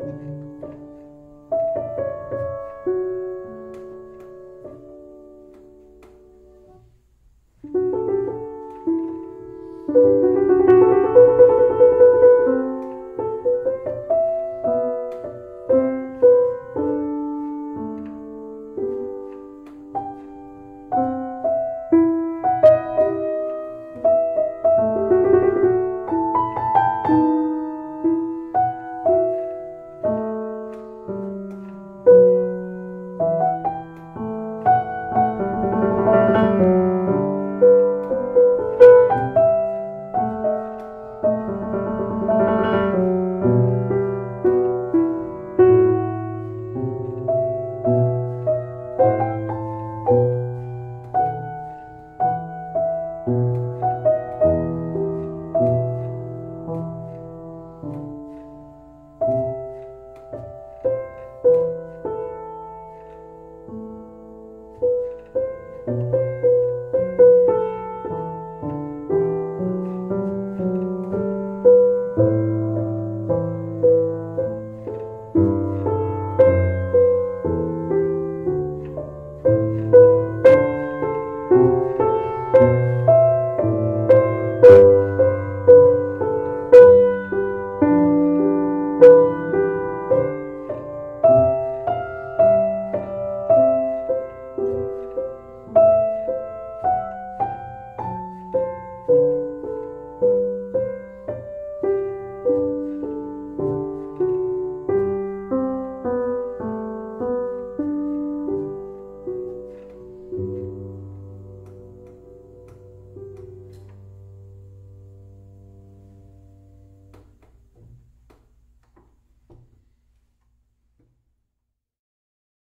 Mm-hmm.